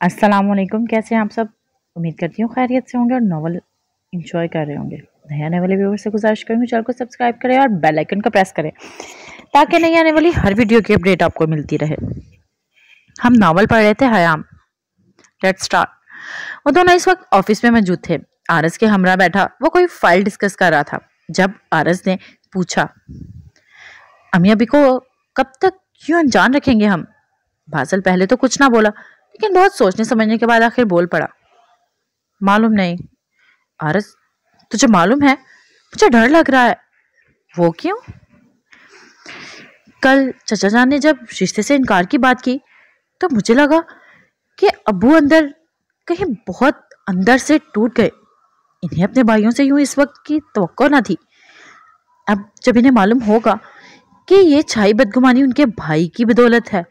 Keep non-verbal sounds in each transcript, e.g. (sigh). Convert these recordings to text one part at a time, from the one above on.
वालेकुम कैसे हैं आप सब? उम्मीद करती हूँ खैरियत से होंगे और नावल इंजॉय कर रहे होंगे। नए आने वाले व्यूवर से गुजारिश करूँगी, चैनल को सब्सक्राइब करें और बेल आइकन को प्रेस करें, ताकि नई आने वाली हर वीडियो की अपडेट आपको मिलती रहे। हम नावल पढ़ रहे थे हयाम लेट स्टार्ट वो दोनों इस वक्त ऑफ़िस में मौजूद थे। आरस के हमरा बैठा, वो कोई फ़ाइल डिस्कस कर रहा था। जब आरस ने पूछा अमी अभी को कब तक क्यों अनजान रखेंगे हम? बादल पहले तो कुछ ना बोला। लेकिन बहुत सोचने समझने के बाद आखिर बोल पड़ा। मालूम नहीं। आरस, तुझे मालूम है? मुझे डर लग रहा है। वो क्यों? कल चचा जान ने जब रिश्ते से इनकार की बात की तो मुझे लगा कि अबू अंदर कहीं बहुत अंदर से टूट गए। इन्हें अपने भाइयों से यूँ इस वक्त की तो ना थी। अब जब इन्हें मालूम होगा कि ये छाई बदगुमानी उनके भाई की बदौलत है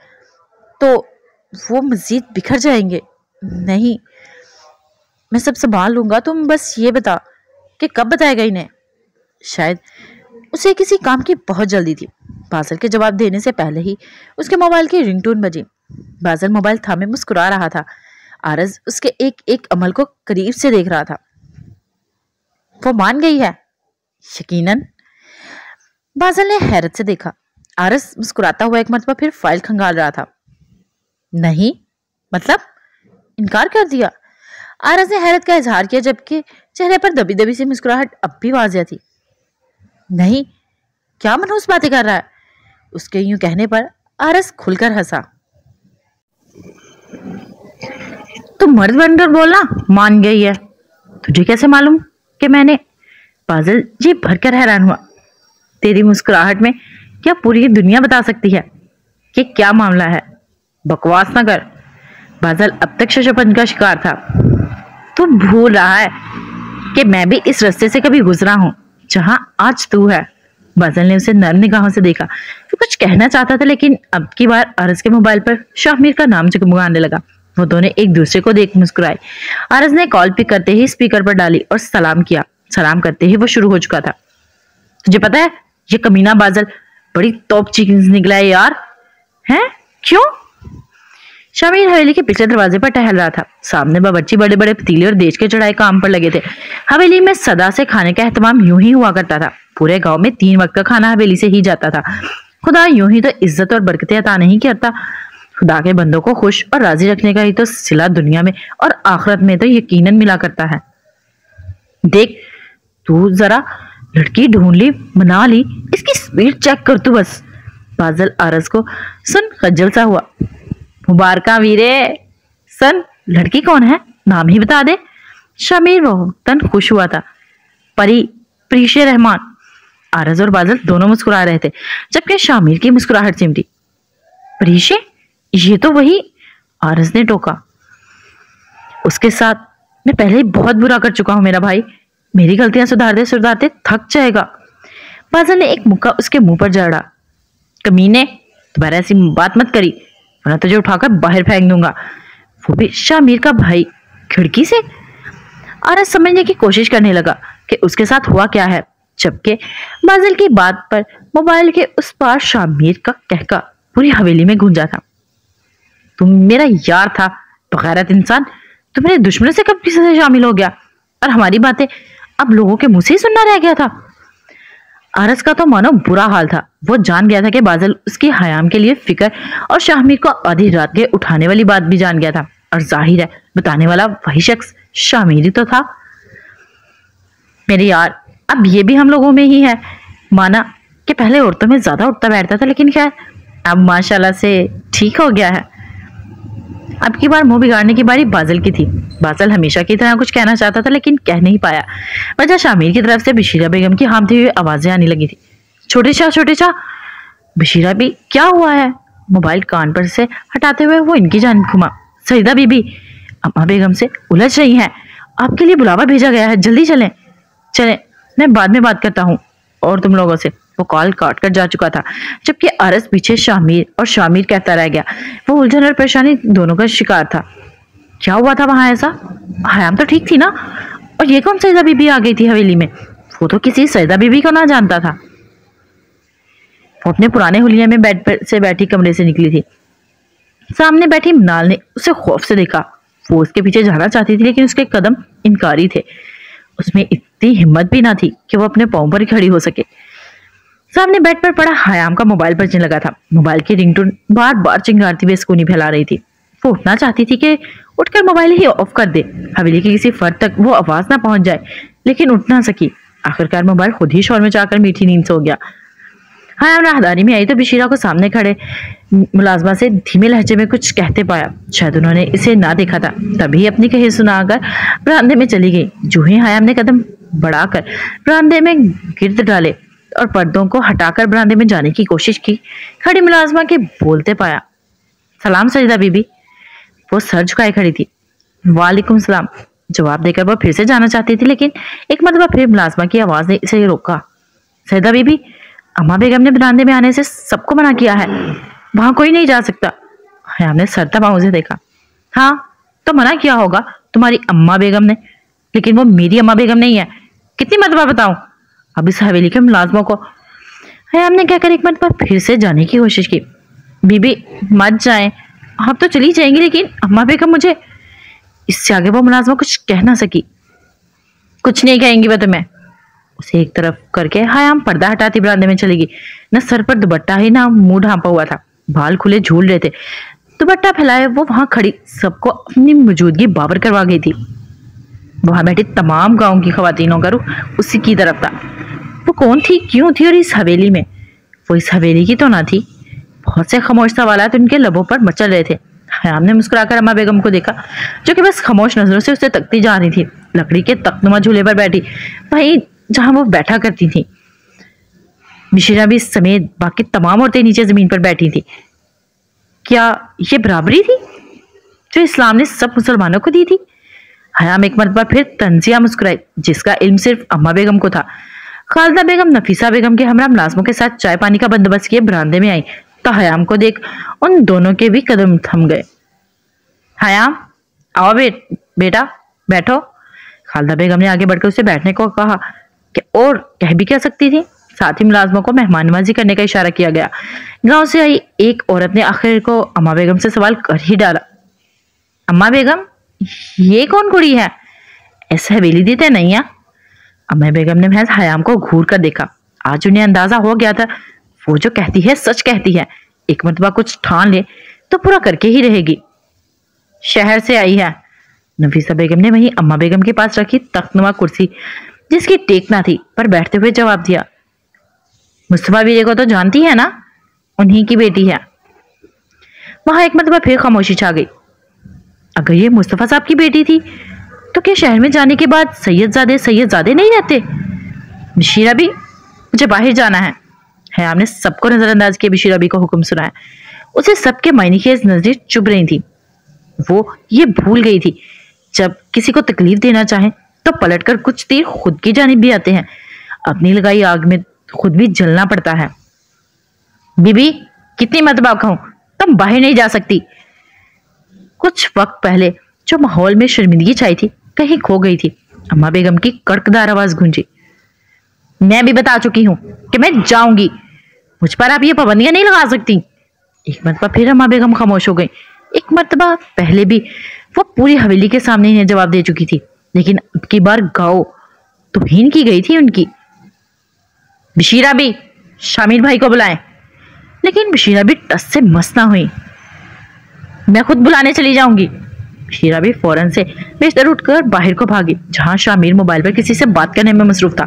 तो वो मजीद बिखर जाएँगे। नहीं, मैं सब संभाल लूँगा। तुम बस ये बता कि कब बताएगा इन्हें? शायद उसे किसी काम की बहुत जल्दी थी। बाजल के जवाब देने से पहले ही उसके मोबाइल की रिंगटोन बजी। बाजल मोबाइल थामे मुस्कुरा रहा था। आरज उसके एक एक अमल को करीब से देख रहा था। वो मान गई है। यकीनन? बाजल ने हैरत से देखा। आरस मुस्कुराता हुआ एक मरतबा फिर फ़ाइल खंगाल रहा था। नहीं? मतलब? इनकार कर दिया। आरस ने हैरत का इजहार किया जबकि चेहरे पर दबी दबी से मुस्कुराहट अब भी वाजिया थी। नहीं, क्या मनहूस बातें कर रहा है? उसके यूँ कहने पर आरस खुलकर हंसा। तो मर्द बनकर बोलना, मान गई है। तुझे कैसे मालूम कि मैंने पाजल जी भरकर हैरान हुआ? तेरी मुस्कुराहट में क्या पूरी दुनिया बता सकती है कि क्या मामला है? बकवास ना कर। बादल अब तक शशोपन का शिकार था। तू भूल रहा है कि मैं भी इस रास्ते से कभी गुजरा हूँ, जहाँ आज तू है। बादल ने उसे नर्म निगाहों से देखा। वो कुछ कहना चाहता था, लेकिन अब की बार अरज के मोबाइल पर शाहमीर का नाम जगमगाने लगा। वो दोनों एक दूसरे को देख मुस्कुराए। अरज ने कॉल पिक करते ही स्पीकर पर डाली और सलाम किया। सलाम करते ही वो शुरू हो चुका था। तुझे पता है, ये कमीना बाजल बड़ी तोप चिकन निकला है यार। हैं? क्यों? शमीर हवेली के पिछले दरवाजे पर टहल रहा था। सामने बाबच्ची बड़े बड़े पतीले और देश के चढ़ाई काम पर लगे थे। हवेली में सदा से खाने का एहतमाम यूँ ही हुआ करता था। पूरे गाँव में तीन वक्त का खाना हवेली से ही जाता था। खुदा यूँ ही तो इज़्ज़त और बरकतें अता नहीं करता। खुदा के बंदों को खुश और राज़ी रखने का ही तो सिला दुनिया में और आखिरत में तो यकीनन मिला करता है। देख, तू जरा लड़की ढूंढ ली, मना ली, इसकी स्पीड चेक कर तू बस। बाजल आरस को सुन खज्जल सा हुआ। मुबारका वीरे। सन, लड़की कौन है? नाम ही बता दे। शमीर तन खुश हुआ था। परी, प्रीशे रहमान। आरज और बादल दोनों मुस्कुरा रहे थे, जबकि शामिर की मुस्कुराहट चिमटी। प्रीशे, ये तो वही आरज ने टोका। उसके साथ, मैं पहले ही बहुत बुरा कर चुका हूँ मेरा भाई। मेरी गलतियाँ सुधारते सुधारते थक जाएगा। बादल ने एक मुक्का उसके मुँह पर जड़ा कमीने दोबारा ऐसी बात मत करी। वरना तुझे उठाकर बाहर फेंक दूँगा। वो भी शामिर का भाई, खिड़की से। आरस समझने की कोशिश करने लगा कि उसके साथ हुआ क्या है, जबकि बाजिल की बात पर मोबाइल के उस पार शामिर का कहका पूरी हवेली में गूंजा था। तुम मेरा यार था, बगैरत इंसान। तुम मेरे दुश्मनों से कब किसी से शामिल हो गया? और हमारी बातें अब लोगों के मुँह से ही सुनना रह गया था। आरस का तो मानो बुरा हाल था। वो जान गया था कि बादल उसके हयाम के लिए फ़िक्र और शाहमीर को आधी रात के उठाने वाली बात भी जान गया था। और ज़ाहिर है, बताने वाला वही शख्स शाहमीर ही तो था। मेरे यार, अब ये भी हम लोगों में ही है। माना कि पहले औरतों में ज़्यादा उठता बैठता था, लेकिन खैर, अब माशाल्लाह से ठीक हो गया है। अब की बार मुँह बिगाड़ने की बारी बादल की थी। बादल हमेशा की तरह कुछ कहना चाहता था, लेकिन कह नहीं पाया। वजह शामिर की तरफ़ से बशीरा बेगम की हामती हुई आवाज़ें आने लगी थी। छोटे शाह छोटे शाह बशीरा भी, क्या हुआ है? मोबाइल कान पर से हटाते हुए वो इनकी जान घुमा। सईदा बीबी, अम्मा बेगम से उलझ रही हैं। आपके लिए बुलावा भेजा गया है, जल्दी चलें। चलें, मैं बाद में बात करता हूँ, और तुम लोगों से। वो कॉल काट कर जा चुका था, जबकि अरस पीछे शामिर और शामिर कहता रह गया। वो उलझन और परेशानी दोनों का शिकार था। क्या हुआ था वहाँ ऐसा? हयाम तो ठीक थी ना? और ये कौन सैदा बीबी आ गई थी हवेली में? वो तो किसी सैदा बीबी को ना जानता था। वो अपने पुराने हुलिया में पर से बैठी कमरे से निकली थी। सामने बैठी मनाल ने उसे खौफ से देखा। वो उसके पीछे जाना चाहती थी, लेकिन उसके कदम इनकारी थे। उसमें इतनी हिम्मत भी ना थी कि वो अपने पाँव पर खड़ी हो सके। सामने बेड पर पड़ा हयाम का मोबाइल बजने लगा था। मोबाइल की रिंगटोन बार बार चिंगारती हुई स्कूनी फैला रही थी। वो उठना चाहती थी कि उठकर मोबाइल ही ऑफ़ कर दे। हवेली के किसी फर्द तक वो आवाज़ ना पहुँच जाए, लेकिन उठ ना सकी। आखिरकार मोबाइल खुद ही शोर में जाकर मीठी नींद सो गया। हाँ राहदारी में आई तो बिशीरा को सामने खड़े मुलाजमा से धीमे लहजे में कुछ कहते पाया। शायद उन्होंने इसे ना देखा था। तभी अपनी कही सुनाकर बरामदे में चली गई। जूहे हयाम ने कदम बढ़ाकर बरामदे में गिरद डाले। और पर्दों को हटाकर बरामदे में जाने की कोशिश की। खड़ी मुलाजमा के बोलते पाया, सलाम सजदा बीबी। वो सर झुकाए खड़ी थी। वालेकुम सलाम। जवाब देकर वो फिर से जाना चाहती थी, लेकिन एक मतलब फिर मुलाजमा की आवाज़ ने इसे रोका। सैदा बीबी, अम्मा बेगम ने बरामदे में आने से सबको मना किया है। वहाँ कोई नहीं जा सकता। हमने सरता बाबू से देखा। हाँ तो मना किया होगा तुम्हारी अम्मा बेगम ने, लेकिन वो मेरी अम्मा बेगम नहीं है। कितनी मरतबा बताऊँ? अब इस हवेली के मुलाजमों को। हयाम ने कहकर एक मरतबा फिर से जाने की कोशिश की। बीबी, मत जाए। आप तो चली जाएँगी, लेकिन अम्मा बेगम मुझे इससे आगे वो मुलाजमा कुछ कह ना सकी। कुछ नहीं कहेंगी वह तुम्हें। उसे एक तरफ़ करके हयाम पर्दा हटाती बरामदे में चलेगी न सर पर दुबट्टा ही, ना मुँह ढांपा हुआ था। बाल खुले झूल रहे थे। दुबट्टा फैलाए, वो वहाँ खड़ी सबको अपनी मौजूदगी बाबर करवा गई थी। वहाँ बैठी तमाम गाँव की खातिनों का रुख उसी की तरफ़ था। वो कौन थी? क्यों थी और इस हवेली में? वो इस हवेली की तो ना थी। बहुत से खामोश सवाल उनके लबों पर मचल रहे थे। हयाम ने मुस्कुराकर अम्मा बेगम को देखा, जो कि बस खामोश नज़रों से उसे तकती जा रही थी। लकड़ी के तख्तनुमा झूले पर बैठी, वहीं जहाँ वो बैठा करती थी। मिशिरा भी समेत बाकी तमाम औरतें नीचे ज़मीन पर बैठी थी। क्या ये बराबरी थी? जो इस्लाम ने सब मुसलमानों को दी थी? हयाम एक मरतबा फिर तंजिया मुस्कुराई, जिसका इल्म सिर्फ़ अम्मा बेगम को था। खालदा बेगम नफीसा बेगम के हमरा मुलाजमों के साथ चाय पानी का बंदोबस्त किए बरामदे में आई। तो हयाम को देख उन दोनों के भी कदम थम गए। हयाम आओ बे, बेटा बैठो। खालदा बेगम ने आगे बढ़कर उसे बैठने को कहा कि और कह भी क्या सकती थी? साथ ही मुलाजमों को मेहमान नवाजी करने का इशारा किया गया। गाँव से आई एक औरत ने आखिर को अम्मा बेगम से सवाल कर ही डाला। अम्मा बेगम ये कौन कुड़ी है? ऐसे हवेली देते नहीं है अम्मा बेगम ने महज हयाम को घूर कर देखा। आज उन्हें अंदाज़ा हो गया था, वो जो कहती है सच कहती है, एक मतबा कुछ ठान ले तो पूरा करके ही रहेगी। शहर से आई है। नफीसा बेगम ने वही अम्मा बेगम के पास रखी तख्तनुमा कुर्सी, जिसकी टेक ना थी, पर बैठते हुए जवाब दिया। मुस्तफ़ा बीजे को तो जानती है ना? उन्हीं की बेटी है। वहाँ एक मरतबा फिर खामोशी छा गई। अगर ये मुस्तफ़ा साहब की बेटी थी तो क्या शहर में जाने के बाद सैयदजादे सैयदजादे नहीं रहते? बशीरा भी मुझे बाहर जाना है। हयाम ने सबको नजरअंदाज किया, बशीरा भी को हुक्म सुनाया। उसे सबके मायने की नज़रें चुभ रही थी। वो ये भूल गई थी, जब किसी को तकलीफ़ देना चाहे तो पलटकर कुछ तीर खुद की जानिब भी आते हैं। अपनी लगाई आग में खुद भी जलना पड़ता है। बीबी, कितनी मरतबा कहूँ तुम बाहर नहीं जा सकती। कुछ वक्त पहले जो माहौल में शर्मिंदगी छाई थी कहीं खो गई थी। अम्मा बेगम की कड़कदार आवाज़ गूंजी। मैं भी बता चुकी हूँ कि मैं जाऊँगी। मुझ पर आप ये पाबंदियाँ नहीं लगा सकती। एक मरतबा फिर अम्मा बेगम खामोश हो गई। एक मरतबा पहले भी वो पूरी हवेली के सामने इन्हें जवाब दे चुकी थी, लेकिन अब की बार गाओ तुहीन की गई थी उनकी। बशीरा भी शामिर भाई को बुलाएँ। लेकिन बशीरा भी टस से मस ना हुई। मैं खुद बुलाने चली जाऊँगी। शीरा भी फ़ौरन से बेशतर उठकर बाहर को भागी, जहाँ शामिर मोबाइल पर किसी से बात करने में मसरूफ था।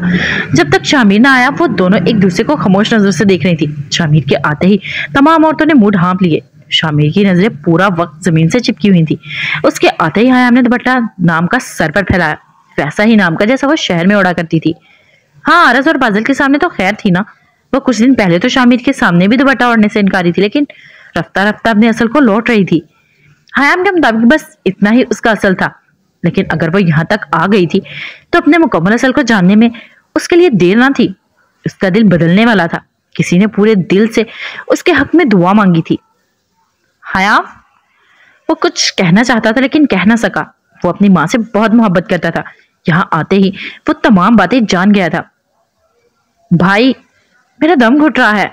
जब तक शामिर ना आया, वो दोनों एक दूसरे को खामोश नज़र से देख रही थी। शामिर के आते ही तमाम औरतों ने मुँह ढांप लिए। शामिर की नज़रें पूरा वक्त ज़मीन से चिपकी हुई थी। उसके आते ही आया हमने दुपट्टा नाम का सर पर फैलाया। वैसा ही नाम का जैसा वो शहर में उड़ा करती थी। हाँ आरस और बाजल के सामने तो खैर थी ना। वो कुछ दिन पहले तो शामिर के सामने भी दुपट्टा ओढ़ने से इनकारी थी, लेकिन रफ्ता रफ्ता अपने असल को लौट रही थी। हयाम के मुताबिक बस इतना ही उसका असल था। लेकिन अगर वो यहाँ तक आ गई थी तो अपने मुकम्मल असल को जानने में उसके लिए देर ना थी। उसका दिल बदलने वाला था। किसी ने पूरे दिल से उसके हक में दुआ मांगी थी। हयाम वो कुछ कहना चाहता था लेकिन कह ना सका। वो अपनी माँ से बहुत मोहब्बत करता था। यहाँ आते ही वो तमाम बातें जान गया था। भाई, मेरा दम घुट रहा है।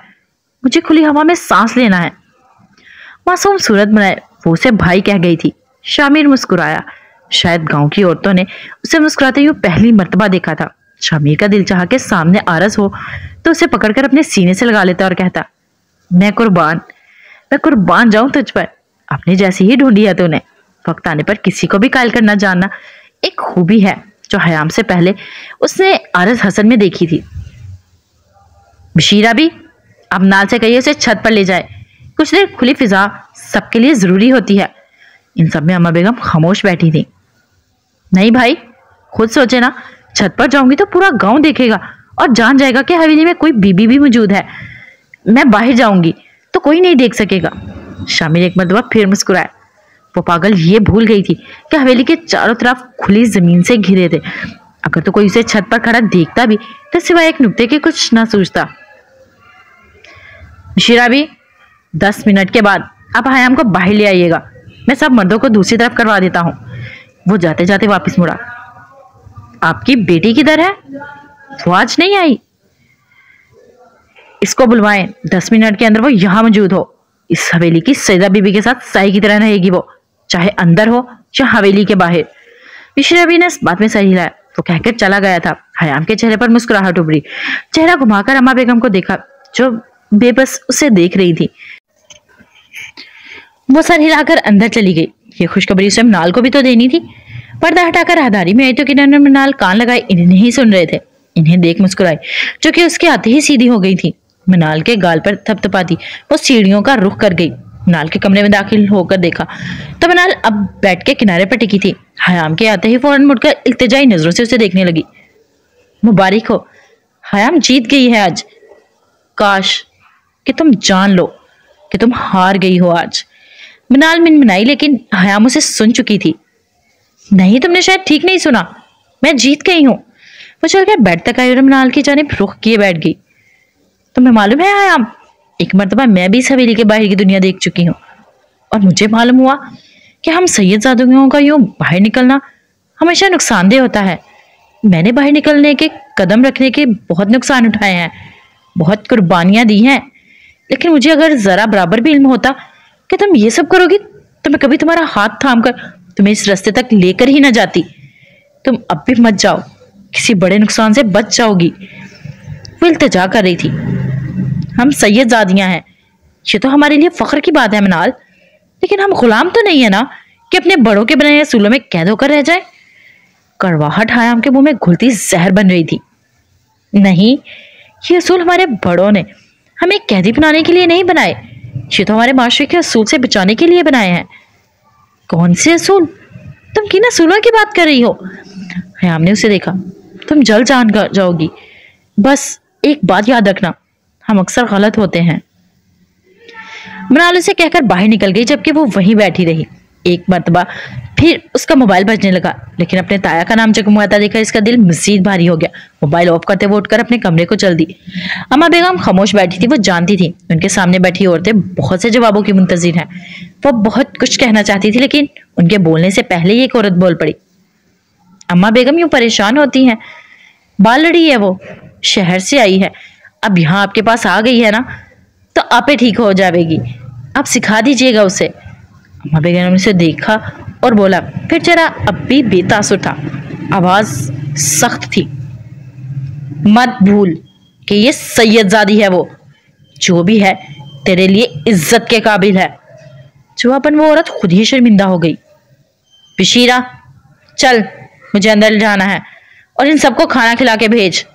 मुझे खुली हवा में सांस लेना है। मासूम सूरत बनाए वो उसे भाई कह गई थी। शामिर मुस्कुराया। शायद गाँव की औरतों ने उसे मुस्कुराते हुए पहली मर्तबा देखा था। शामिर का दिल चाह के सामने आरस हो तो उसे पकड़कर अपने सीने से लगा लेता और कहता, मैं कुर्बान मैं कुर्बान जाऊँ तुझ पर। अपने जैसी ही ढूंढी है तूने वक्त आने पर किसी को भी कायल करना जानना एक खूबी है, जो हयाम से पहले उसने आरस हसन में देखी थी। बशीरा भी अब नाल से कहिए उसे छत पर ले जाए। कुछ देर खुली फिजा सबके लिए ज़रूरी होती है। इन सब में अम्मा बेगम खामोश बैठी थी। नहीं भाई, खुद सोचे ना, छत पर जाऊँगी तो पूरा गाँव देखेगा और जान जाएगा कि हवेली में कोई बीबी भी मौजूद है। मैं बाहर जाऊँगी तो कोई नहीं देख सकेगा। शामिल एक मरतबा फिर मुस्कुराया वो पागल ये भूल गई थी कि हवेली के चारों तरफ़ खुली ज़मीन से घिरे थे। अगर तो कोई उसे छत पर खड़ा देखता भी तो सिवाय एक नुकते के कुछ ना सोचता। शिरा भी, दस मिनट के बाद आप हयाम को बाहर ले आइएगा। मैं सब मर्दों को दूसरी तरफ़ करवा देता हूँ। वो जाते जाते वापस मुड़ा। आपकी बेटी किधर है? वो आज नहीं आई। इसको बुलवाएँ। दस मिनट के अंदर वो यहाँ मौजूद हो। इस हवेली की सैदा बीबी के साथ साई की तरह रहेगी वो। चाहे अंदर हो या हवेली के बाहर। पिछले ने इस बात में सही लाया वो कहकर चला गया था। हयाम के चेहरे पर मुस्कुराहट उभरी। चेहरा घुमाकर अम्मा बेगम को देखा। जो बेबस उसे देख रही थी। वो सर हिलाकर अंदर चली गई। ये खुशखबरी उसे नाल को भी तो देनी थी। पर्दा हटाकर राहदारी में आई तो किरण मृणाल कान लगाए, इन्हें नहीं सुन रहे थे। इन्हें देख मुस्कुराई जो कि उसके आते ही सीधी हो गई थी। मनाल के गाल पर थपथपाती, वो सीढ़ियों का रुख कर गई। मनाल के कमरे में दाखिल होकर देखा तो मनाल अब बैठ के किनारे पर टिकी थी। हयाम के आते ही फ़ौरन मुड़कर इल्तिजाई नज़रों से उसे देखने लगी। मुबारक हो, हयाम जीत गई है आज। काश कि तुम जान लो कि तुम हार गई हो आज। मनाल मिन मनाई, लेकिन हयाम उसे सुन चुकी थी। नहीं, तुमने शायद ठीक नहीं सुना। मैं जीत गई हूँ। वो चल कर बैठ तक आई और मनाल की जाने रुख किए बैठ गई। तुम्हें मालूम है हयाम एक मरतबा मैं भी इस हवेली के बाहर की दुनिया देख चुकी हूँ। और मुझे मालूम हुआ कि हम सैयद जादूगियों का यूँ बाहर निकलना हमेशा नुकसानदेह होता है। मैंने बाहर निकलने के कदम रखने के बहुत नुकसान उठाए हैं, बहुत कुर्बानियाँ दी हैं। लेकिन मुझे अगर जरा बराबर भी इल्म होता कि तुम ये सब करोगी? तो मैं कभी तुम्हारा हाथ थाम कर तुम्हें इस रास्ते तक लेकर ही ना जाती। तुम अब भी मत जाओ। किसी बड़े नुकसान से बच जाओगी। वो इल्तजा कर रही थी। हम सैयद जादियाँ हैं। ये तो हमारे लिए फख्र की बात है मनाल लेकिन हम गुलाम तो नहीं है ना, कि अपने बड़ों के बनाए असूलों में कैद होकर रह जाए? कड़वाहट हयाम के मुँह में घुलती जहर बन रही थी। नहीं, ये असूल हमारे बड़ों ने हमें कैदी बनाने के लिए नहीं बनाए। ये तो हमारे माशरे के असूल से बचाने के लिए बनाए हैं। कौन से असूल? तुम किन असूलों की बात कर रही हो? हयाम ने उसे देखा। तुम जल्द जान जाओगी। बस एक बात याद रखना, हम अक्सर गलत होते हैं। मनाल उसे कहकर बाहर निकल गई, जबकि वो वहीं बैठी रही। एक मरतबा। फिर उसका मोबाइल बजने लगा, लेकिन अपने ताया का नाम जगमुआता देखा, इसका दिल मजीद भारी हो गया। मोबाइल ऑफ़ करते वो उठकर अपने कमरे को चल दी। अम्मा बेगम खामोश बैठी थी, वो जानती थी, उनके सामने बैठी औरतें बहुत से जवाबों की मुंतजिर हैं। वो बहुत कुछ कहना चाहती थी, लेकिन उनके बोलने से पहले ही एक औरत बोल पड़ी। अम्मा बेगम यूँ परेशान होती हैं। बाल लड़ी है वो, शहर से आई है। अब यहाँ आपके पास आ गई है ना तो आपे ठीक हो जाएगी आप सिखा दीजिएगा उसे। अम्मा बेगम ने उसे देखा और बोला, फिर जरा अब भी बेतासुर था। आवाज़ सख्त थी। मत भूल कि ये सैयदजादी है वो। जो भी है, तेरे लिए इज़्ज़त के काबिल है। जो अपन वो औरत खुद ही शर्मिंदा हो गई। बशीरा, चल, मुझे अंदर जाना है और इन सबको खाना खिला के भेज।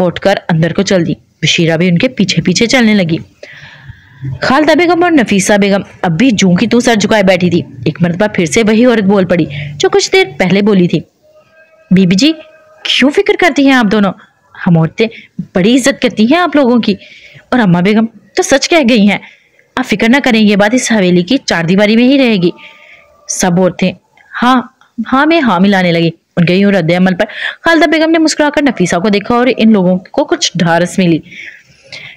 उठ कर अंदर को चल दी। बशीरा भी उनके पीछे पीछे चलने लगी। खालदा बेगम और नफीसा बेगम। अब भी जू की तू सर झुकाए बैठी थी। एक मरतबा फिर से वही औरत बोल पड़ी, जो कुछ देर पहले बोली थी। बीबी जी, क्यों फ़िक्र करती हैं आप दोनों? हम औरतें बड़ी इज़्ज़त करती हैं आप लोगों की। और अम्मा बेगम तो सच कह गई हैं। आप फ़िक्र ना करें, ये बात इस हवेली की चार दीवारी में ही रहेगी। सब औरतें हाँ हाँ में हाँ मिलाने लगी। उनके यूँ रद्द अमल पर खालदा बेगम ने मुस्कुराकर नफीसा को देखा और इन लोगों को कुछ ढारस मिली।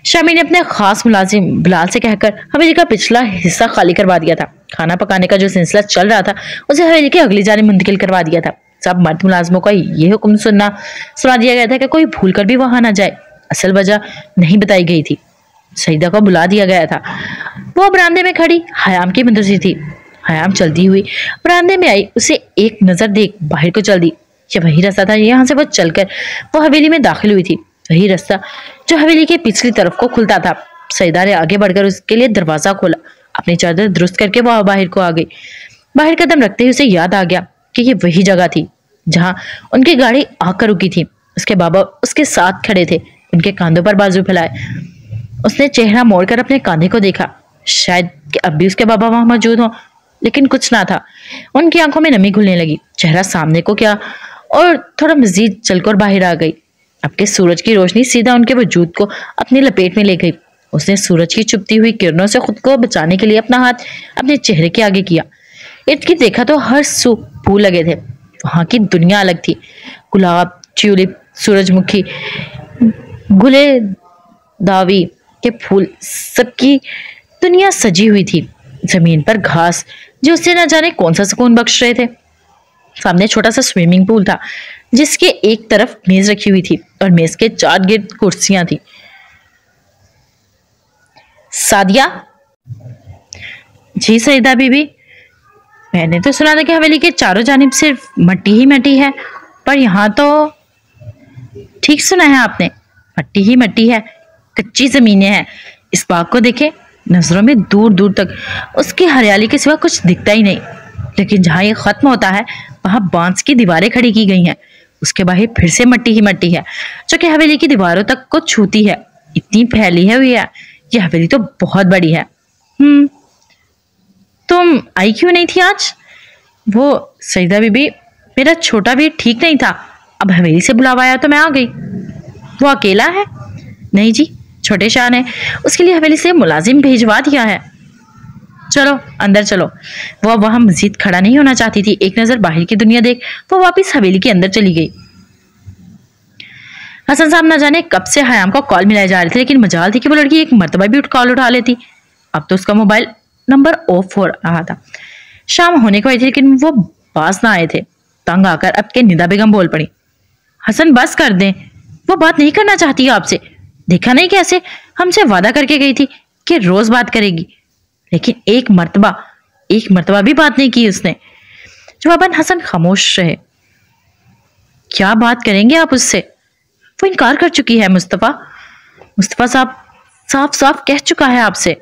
शामी ने अपने खास मुलाजिम बिलाल से कहकर हवेली का पिछला हिस्सा खाली करवा दिया था। खाना पकाने का जो सिलसिला चल रहा था, उसे हवेली की अगली जाने मुंतकिल करवा दिया था। सब मर्द मुलाजमों का ये हुक्म सुनना, सुना दिया गया था कि कोई भूल कर भी वहाँ ना जाए। असल वजह नहीं बताई गई थी। सईदा को बुला दिया गया था। वो बरामदे में खड़ी हयाम की मंतजी थी। हयाम चलती हुई। बरामदे में आई, उसे एक नज़र देख बाहर को चल दी। ये वही रास्ता था, यहाँ से वो चलकर वो हवेली में दाखिल हुई थी। वही रास्ता जो हवेली के पिछली तरफ़ को खुलता था। सईदा ने आगे बढ़कर उसके लिए दरवाज़ा खोला। अपनी चादर दुरुस्त करके वो बाहर को आ गई। बाहर कदम रखते ही उसे याद आ गया कि ये वही जगह थी जहाँ उनकी गाड़ी आकर रुकी थी। उसके बाबा उसके साथ खड़े थे। उनके कांधों पर बाजू फैलाए। उसने चेहरा मोड़कर अपने कांधे को देखा। शायद कि अब भी उसके बाबा वहाँ मौजूद हो, लेकिन कुछ ना था। उनकी आँखों में नमी घुलने लगी। चेहरा सामने को क्या और थोड़ा मजीद चलकर बाहर आ गई। के सूरज की रोशनी सीधा उनके वजूद को अपनी लपेट में ले गई। उसने सूरज की चुपती हुई किरणों से खुद को बचाने के लिए अपना हाथ अपने चेहरे के आगे किया। इर्द गिर्द देखा तो हर सू फूल लगे थे। वहाँ की दुनिया अलग थी। गुलाब, ट्यूलिप, सूरजमुखी, गुले, दावी के फूल, सबकी दुनिया सजी हुई थी। ज़मीन पर घास, जो उसे न जाने कौन सा सुकून बख्श रहे थे। सामने छोटा सा स्विमिंग पूल था, जिसके एक तरफ़ मेज रखी हुई थी और मेज के चार गिर्द कुर्सियाँ थी। सादिया? जी सईदा बीबी, मैंने तो सुना था कि हवेली के चारों जानिब सिर्फ़ मट्टी ही मट्टी है, पर यहाँ तो ठीक सुना है आपने, मट्टी ही मट्टी है, कच्ची जमीनें हैं। इस बाग को देखे, नज़रों में दूर दूर तक, उसकी हरियाली के सिवा कुछ दिखता ही नहीं। लेकिन जहाँ ये खत्म होता है, वहाँ बाँस की दीवारें खड़ी की गई हैं। उसके बाहर फिर से मट्टी ही मट्टी है। जो कि हवेली की दीवारों तक को छूती है। इतनी फैली है हुई है ये हवेली तो बहुत बड़ी है। हम्म। तुम आई क्यों नहीं थी आज? वो सईदा बीबी, मेरा छोटा भी ठीक नहीं था। अब हवेली से बुलावा आया तो मैं आ गई। वो अकेला है? नहीं जी, छोटे शाह ने उसके लिए हवेली से मुलाजिम भेजवा दिया है। चलो, अंदर चलो। वो अब वहाँ मजीद खड़ा नहीं होना चाहती थी। एक नज़र बाहर की दुनिया देख, वो वापस हवेली के अंदर चली गई। हसन साहब ना जाने कब से हयाम को कॉल मिलाए जा रहे थे, लेकिन मजाल थी कि वो लड़की एक मरतबा भी कॉल उठा लेती। अब तो उसका मोबाइल नंबर ऑफ़ हो रहा था। शाम होने को आई थी, लेकिन वो पास ना आए थे। तंग आकर अब के निदा बेगम बोल पड़ी, हसन, बस कर दें। वो बात नहीं करना चाहती आपसे। देखा नहीं कैसे? हमसे वादा करके गई थी कि रोज बात करेगी। लेकिन एक मर्तबा एक मर्तबा भी बात नहीं की उसने। जवाबन हसन खामोश रहे, क्या बात करेंगे आप उससे? वो इनकार कर चुकी है मुस्तफ़ा। मुस्तफ़ा साहब साफ़ साफ़ कह चुका है आपसे।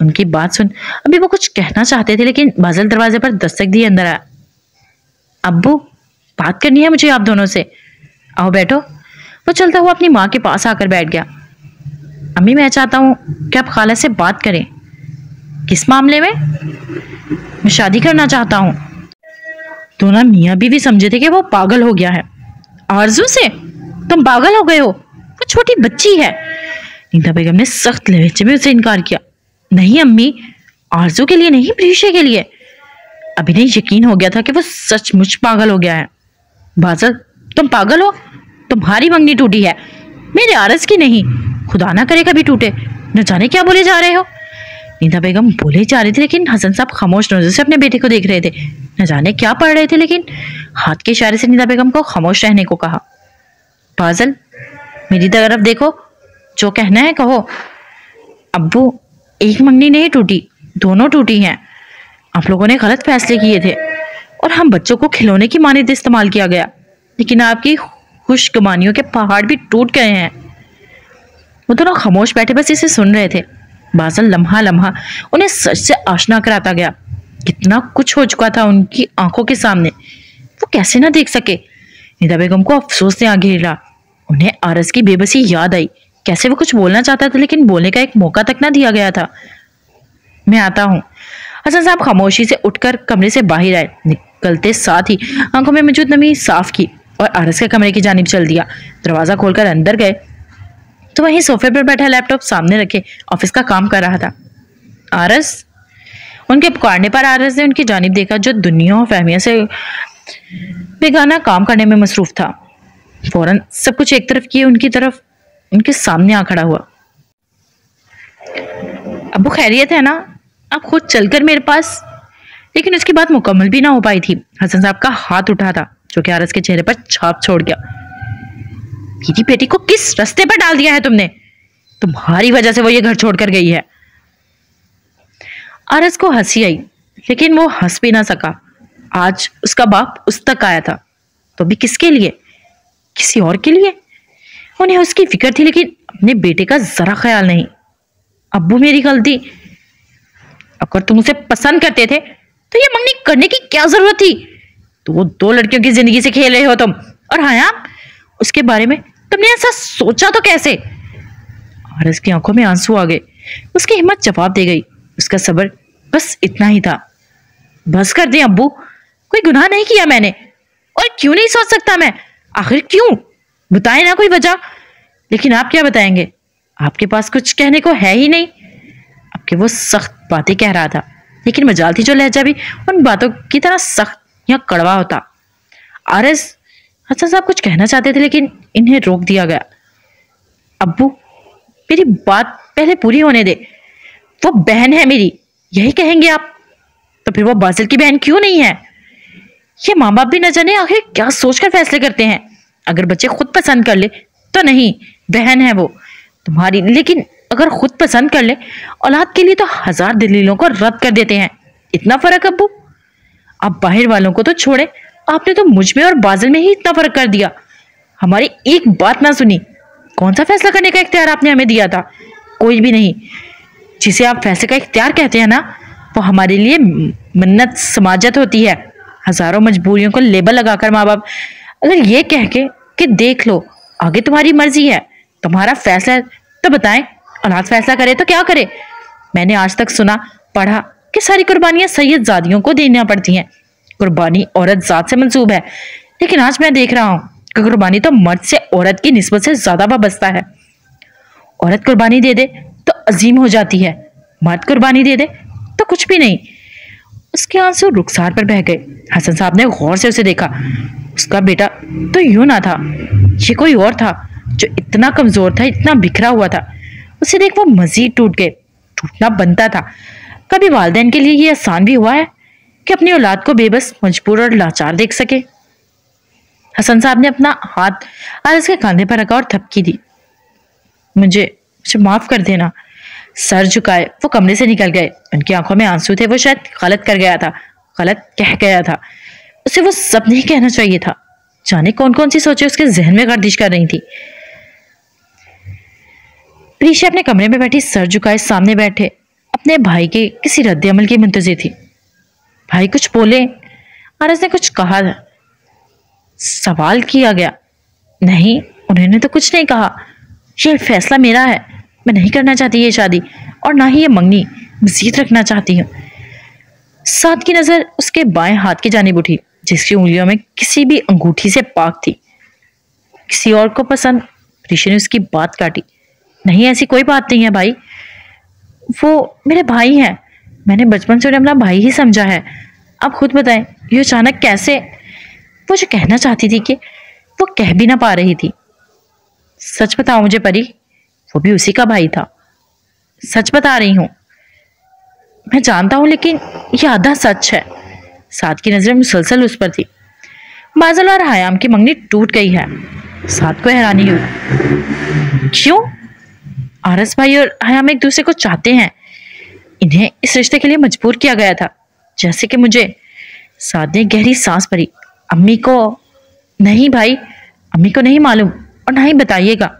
उनकी बात सुन, अभी वो कुछ कहना चाहते थे, लेकिन बाजल दरवाजे पर दस्तक दिए अंदर आया। अबू बात करनी है मुझे आप दोनों से। आओ बैठो। वो चलता हुआ अपनी माँ के पास आकर बैठ गया। अम्मी, मैं चाहता हूँ कि आप खाला से बात करें। किस मामले में? मैं शादी करना चाहता हूँ। दोनों मियाँ भी समझे थे कि वो पागल हो गया है। आरज़ू से? तुम पागल हो गए हो। वो छोटी बच्ची है। नीता बेगम ने सख्त लहजे में उसे इनकार किया। नहीं, अम्मी, आरज़ू के लिए नहीं, प्रीशे के लिए। अभी नहीं, यकीन हो गया था कि वो सचमुच पागल हो गया है। बाजल तुम पागल हो? तुम्हारी मंगनी टूटी है। मेरे आरस की नहीं। खुदा ना करे कभी टूटे। न जाने क्या बोले जा रहे हो। नीता बेगम बोले जा रही थी, लेकिन हसन साहब खामोश नज़र से अपने बेटे को देख रहे थे। न जाने क्या पढ़ रहे थे, लेकिन हाथ के इशारे से नीता बेगम को खामोश रहने को कहा। फाजल मेरी तरफ़ देखो, जो कहना है कहो। अब्बू, एक मंगनी नहीं टूटी, दोनों टूटी हैं। आप लोगों ने गलत फैसले किए थे, और हम बच्चों को खिलौने की मानित इस्तेमाल किया गया। लेकिन आपकी खुशगमानियों के पहाड़ भी टूट गए हैं। वो दोनों खामोश बैठे बस इसे सुन रहे थे। बाजल लम्हा लम्हा, उन्हें सच से आशना कराता गया। कितना कुछ हो चुका था उनकी आँखों के सामने। वो कैसे ना देख सके। निदा बेगम को अफसोस ने आगे हिला उन्हें आरस की बेबसी याद आई। कैसे वो कुछ बोलना चाहता था, लेकिन बोलने का एक मौका तक ना दिया गया था। मैं आता हूँ। हसन साहब खामोशी से उठकर कमरे से बाहर आए। निकलते साथ ही आँखों में मौजूद नमी साफ़ की और आरस के कमरे की जानब चल दिया। दरवाज़ा खोलकर अंदर गए। तो वहीं सोफे पर बैठा लैपटॉप सामने रखे, ऑफ़िस का काम कर रहा था। आरस? उनके पुकारने पर आरस ने उनकी जानब देखा जो दुनिया और फहमिया से बेगाना काम करने में मसरूफ था। फ़ौरन सब कुछ एक तरफ़ किए, उनकी तरफ़ उनके सामने आ खड़ा हुआ। अब वो खैरियत है ना? आप खुद चलकर मेरे पास। लेकिन उसकी बात मुकम्मल भी ना हो पाई थी। हसन साहब का हाथ उठा था, जो कि आरस के चेहरे पर छाप छोड़ गया। मेरी बेटी को किस रास्ते पर डाल दिया है तुमने? तुम्हारी वजह से वो ये घर छोड़कर गई है। आरस को हँसी आई, लेकिन वो हंस भी ना सका। आज उसका बाप उस तक आया था। तो भी किसके लिए? किसी और के लिए? उन्हें उसकी फ़िक्र थी, लेकिन अपने बेटे का जरा ख्याल नहीं। अबू मेरी गलती। अगर तुम उसे पसंद करते थे तो ये मंगनी करने की क्या ज़रूरत थी? तो वो दो लड़कियों की ज़िंदगी से खेल रहे हो तुम। और हाँ उसके बारे में तुमने ऐसा सोचा तो कैसे? और उसकी आँखों में आँसू आ गए। उसकी हिम्मत जवाब दे गई। उसका सबर बस इतना ही था। बस कर दे अब्बू। कोई गुनाह नहीं किया मैंने। और क्यों नहीं सोच सकता मैं? आखिर क्यों? बताए ना कोई वजह। लेकिन आप क्या बताएँगे? आपके पास कुछ कहने को है ही नहीं। आपके वो सख्त बातें कह रहा था। लेकिन मजाल थी जो लहजा भी उन बातों की तरह सख्त या कड़वा होता। आर एस हसन साहब कुछ कहना चाहते थे लेकिन इन्हें रोक दिया गया। अब्बू, मेरी बात पहले पूरी होने दे। वो बहन है मेरी, यही कहेंगे आप। तो फिर वो बासिल की बहन क्यों नहीं है? ये माँ बाप भी न जाने आखिर क्या सोचकर फैसले करते हैं। अगर बच्चे खुद पसंद कर ले तो नहीं, बहन है वो। तुम्हारी, लेकिन अगर खुद पसंद कर ले, औलाद के लिए तो हज़ार दलीलों को रद्द कर देते हैं। इतना फ़र्क अब्बू? आप बाहर वालों को तो छोड़े, आपने तो मुझमें और बाजल में ही इतना फ़र्क कर दिया। हमारी एक बात ना सुनी। कौन सा फैसला करने का इख्तियार आपने हमें दिया था? कोई भी नहीं। जिसे आप फैसले का इख्तियार कहते हैं ना, वो हमारे लिए मन्नत समाजत होती है। हज़ारों मजबूरियों को लेबल लगाकर माँ बाप अगर ये कह के कि देख लो, आगे तुम्हारी मर्ज़ी है, तुम्हारा फैसला तो बताएँ औलाद फैसला करे तो क्या करे? मैंने आज तक सुना, पढ़ा कि सारी कुर्बानियाँ सैयद जादियों को देना पड़ती हैं। कुर्बानी औरत जात से मंसूब है, लेकिन आज मैं देख रहा हूँ कि कुर्बानी तो मर्द से औरत की नस्बत से ज़्यादा वाबस्ता है। औरत कुर्बानी दे दे तो अजीम हो जाती है। मर्द कुर्बानी दे दे तो कुछ भी नहीं। उसके आँसू रुखसार पर बह गए। हसन साहब ने गौर से उसे देखा। उसका बेटा तो यूँ ना था। ये कोई और था जो इतना कमज़ोर था, इतना बिखरा हुआ था। उसे देख वो मजीद टूट गए। टूटना बनता था। कभी वालदेन के लिए ये आसान भी हुआ है कि अपनी औलाद को बेबस, मजबूर और लाचार देख सके। हसन साहब ने अपना हाथ आरस के कंधे पर रखा और थपकी दी। मुझे मुझे माफ़ कर देना। सर झुकाए, वो कमरे से निकल गए। उनकी आँखों में आँसू थे, वो शायद गलत कर गया था, गलत कह गया था। उसे वो सब नहीं कहना चाहिए था। जाने कौन कौन सी सोचे उसके जहन में गर्दिश कर रही थी। प्रीशा अपने कमरे में बैठी, सर झुकाए, सामने बैठे। अपने भाई के किसी रद्द अमल की मुंतजर थी। भाई कुछ बोले आरस ने कुछ कहा सवाल किया गया। नहीं, उन्होंने तो कुछ नहीं कहा। ये फैसला मेरा है। मैं नहीं करना चाहती ये शादी, और ना ही ये मंगनी। मजीद रखना चाहती हूँ। साथ की नज़र उसके बाएँ हाथ की जानब उठी, जिसकी उंगलियों में किसी भी अंगूठी से पाक थी। किसी और को पसंद ऋषि ने उसकी बात काटी। नहीं, ऐसी कोई बात नहीं है भाई। वो मेरे भाई हैं। मैंने बचपन से उन्हें अपना भाई ही समझा है। आप खुद बताएँ, ये अचानक कैसे वो जो कहना चाहती थी कि वो कह भी ना पा रही थी। सच बताओ मुझे परी, वो भी उसी का भाई था। सच बता रही हूँ। मैं जानता हूँ, लेकिन ये आधा सच है। साथ की नज़र मुसलसल उस पर थी। बाजल और हयाम की मंगनी टूट गई है। साथ को हैरानी हुई। क्यों? आरस भाई और हयाम एक दूसरे को चाहते हैं। इन्हें इस रिश्ते के लिए मजबूर किया गया था। जैसे कि मुझे। साथ ने गहरी सांस भरी। अम्मी को नहीं भाई, अम्मी को नहीं मालूम और ना ही बताइएगा।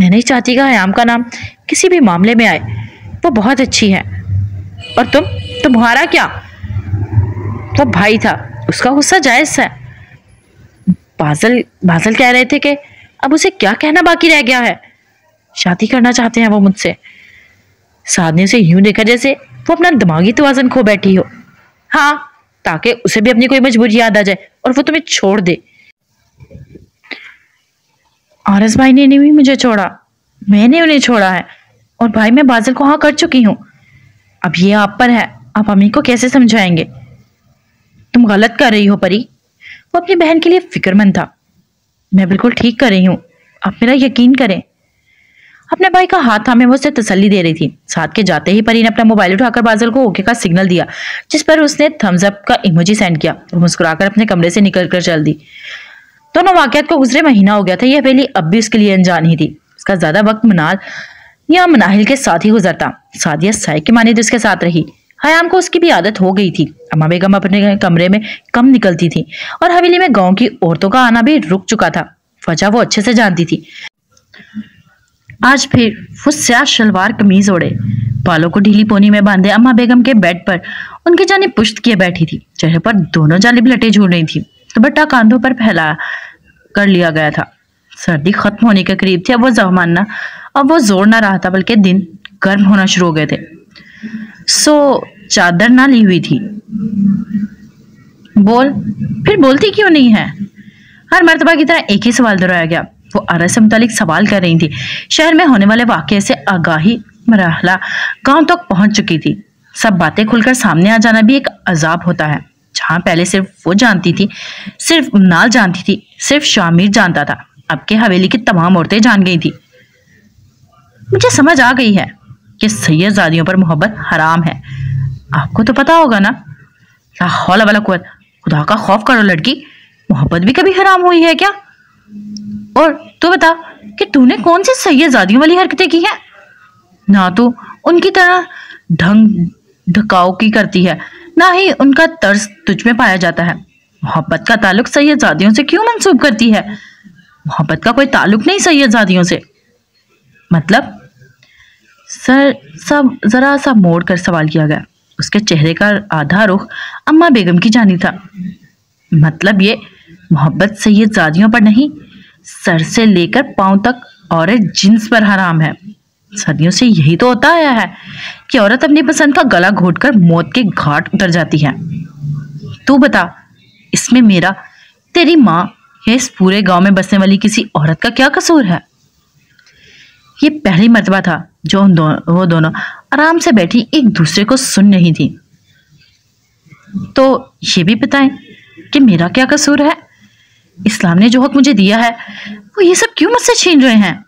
मैं नहीं चाहती कि हयाम का नाम किसी भी मामले में आए। वो बहुत अच्छी है। और तुम, तुम्हारा क्या? वो भाई था, उसका गुस्सा जायज़ है। बाजल बाजल कह रहे थे कि अब उसे क्या कहना बाकी रह गया है? शादी करना चाहते हैं वो मुझसे। साधने से यूँ देखा जैसे वो अपना दिमागी तोजन खो बैठी हो। हाँ ताकि उसे भी अपनी कोई मजबूरी याद आ जाए और वो तुम्हें छोड़ दे। आरस भाई ने नहीं मुझे छोड़ा। मैंने उन्हें छोड़ा है और भाई मैं बाजल को हाँ कर चुकी हूँ। अब ये आप पर है। आप अम्मी को कैसे समझाएँगे? तुम गलत कर रही हो परी। वो अपनी बहन के लिए फिक्रमंद था। मैं बिल्कुल ठीक कर रही हूँ। आप मेरा यकीन करें। अपने भाई का हाथ थामे वो उसे तसल्ली दे रही थी। साथ के जाते ही परी ने अपना मोबाइल उठाकर बाजल को ओके का सिग्नल दिया, जिस पर उसने थम्स अप का इमोजी सेंड किया और मुस्कुराकर अपने कमरे से निकलकर चल दी। दोनों वाकत को गुजरे महीना हो गया था, यह हवेली अब भी उसके लिए अनजान ही थी। उसका ज़्यादा वक्त मनाल या मनाहिल के साथ ही गुजरता। सादिया साय के माने उसके साथ रही। हयाम को उसकी भी आदत हो गई थी। अम्मा बेगम अपने कमरे में कम निकलती थी और हवेली में गाँव की औरतों का आना भी रुक चुका था। वजह वो अच्छे से जानती थी। आज फिर वो स्याह शलवार कमीज ओढ़े। बालों को ढीली पोनी में बांधे अम्मा बेगम के बेड पर। उनकी जानी पुश्त किए बैठी थी। चेहरे पर दोनों जालिब लटे झूल रही थी। दुपट्टा कांधों पर फैला कर लिया गया था। सर्दी खत्म होने के करीब थी। अब वो जमाना अब वो ज़ोर ना रहा था, बल्कि दिन गर्म होना शुरू हो गए थे। सो चादर ना ली हुई थी। बोल, फिर बोलती क्यों नहीं है? हर मरतबा की तरह एक ही सवाल दोहराया गया। वो अरस से मुतालिक सवाल कर रही थी। शहर में होने वाले वाक्य से आगाही मरहला गाँव तक पहुँच चुकी थी। सब बातें खुलकर सामने आ जाना भी एक अजाब होता है। जहाँ पहले सिर्फ़ वो जानती थी, सिर्फ़ नाल जानती थी, सिर्फ़ शामिर जानता था। अब के हवेली की तमाम औरतें जान गई थी। मुझे समझ आ गई है कि सैयद जादियों पर मोहब्बत हराम है। आपको तो पता होगा ना हौला वाला कुत खुदा का खौफ करो लड़की, मोहब्बत भी कभी हराम हुई है क्या? और तू बता कि तूने कौन सी सैयद जादियों वाली हरकतें की है? ना तो उनकी तरह ढंग ढकाव की करती है, ना ही उनका तर्ज तुझ में पाया जाता है। मोहब्बत का ताल्लुक सैयदजादियों से क्यों मंसूब करती है? मोहब्बत का कोई ताल्लुक नहीं सैयदजादियों से। मतलब? सर, सब, जरा सा मोड़ कर सवाल किया गया। उसके चेहरे का आधा रुख अम्मा बेगम की जानी था। मतलब ये मोहब्बत सैयदजादियों पर नहीं सर से लेकर पाँव तक औरत जींस पर हराम है। सदियों से यही तो होता आया है कि औरत अपनी पसंद का गला घोटकर मौत के घाट उतर जाती है। तू बता इसमें मेरा तेरी माँ या इस पूरे गाँव में बसने वाली किसी औरत का क्या कसूर है? ये पहली मर्तबा था जो दो, वो दोनों आराम से बैठी एक दूसरे को सुन रही थी। तो ये भी बताएँ कि मेरा क्या कसूर है? इस्लाम ने जो हक मुझे दिया है, वो ये सब क्यों मुझसे छीन रहे हैं?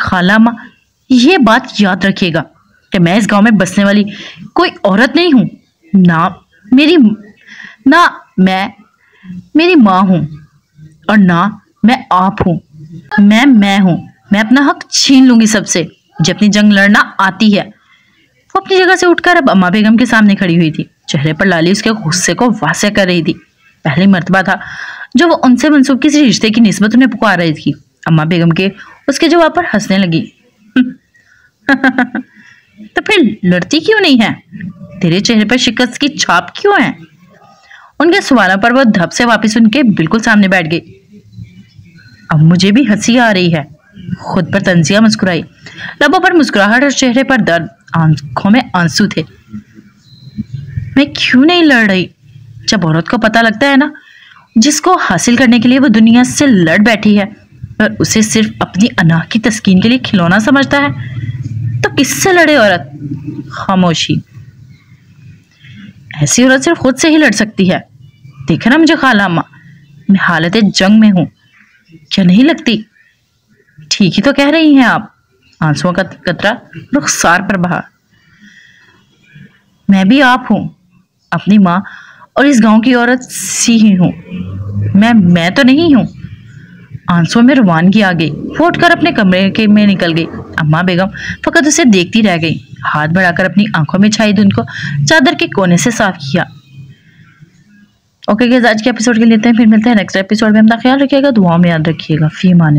खाला माँ, ये बात याद रखिएगा कि मैं इस गाँव में बसने वाली कोई औरत नहीं हूँ। ना मेरी, ना मैं, मेरी माँ हूँ और ना मैं आप हूँ। मैं मैं हूँ। मैं अपना हक छीन लूँगी सबसे। जब अपनी जंग लड़ना आती है। वो अपनी जगह से उठकर अब अम्मा बेगम के सामने खड़ी हुई थी। चेहरे पर लाली उसके गुस्से को वासे कर रही थी। पहली मरतबा था जो वो उनसे मनसूब किसी रिश्ते की नस्बत उन्हें पुकार रही थी, अम्मा बेगम के, उसके जवाब पर हंसने लगी। (laughs) तो फिर लड़ती क्यों नहीं है? तेरे चेहरे पर शिकस्त की छाप क्यों है? उनके सवालों पर वो धप से वापस उनके बिल्कुल सामने बैठ गई। अब मुझे भी हँसी आ रही है। खुद पर तंजिया मुस्कुराई। लबों पर मुस्कुराहट और चेहरे पर दर्द आँखों में आँसू थे। मैं क्यों नहीं लड़ रही? जब औरत को पता लगता है ना जिसको हासिल करने के लिए वो दुनिया से लड़ बैठी है और उसे सिर्फ़ अपनी अनाह की तस्कीन के लिए खिलौना समझता है। तो किससे लड़े औरत? खामोशी। ऐसी औरत सिर्फ़ खुद से ही लड़ सकती है। देखे ना मुझे खाला अम्मा मैं हालत जंग में हूँ। क्या नहीं लगती? ठीक ही तो कह रही हैं आप। आंसुओं का कतरा रुखसार पर बहा। मैं भी आप हूँ। अपनी माँ और इस गाँव की औरत सी ही हूँ। मैं मैं तो नहीं हूँ। आंसुओं में रुवानगी आ गई फूट कर अपने कमरे के में निकल गई। अम्मा बेगम फकत उसे देखती रह गई। हाथ बढ़ाकर अपनी आँखों में छाई धुन को चादर के कोने से साफ़ किया। ओके okay, आज के एपिसोड के लेते हैं। फिर मिलते हैं नेक्स्ट एपिसोड में। अपना ख्याल रखिएगा दुआ में याद रखिएगा। फ़ी मान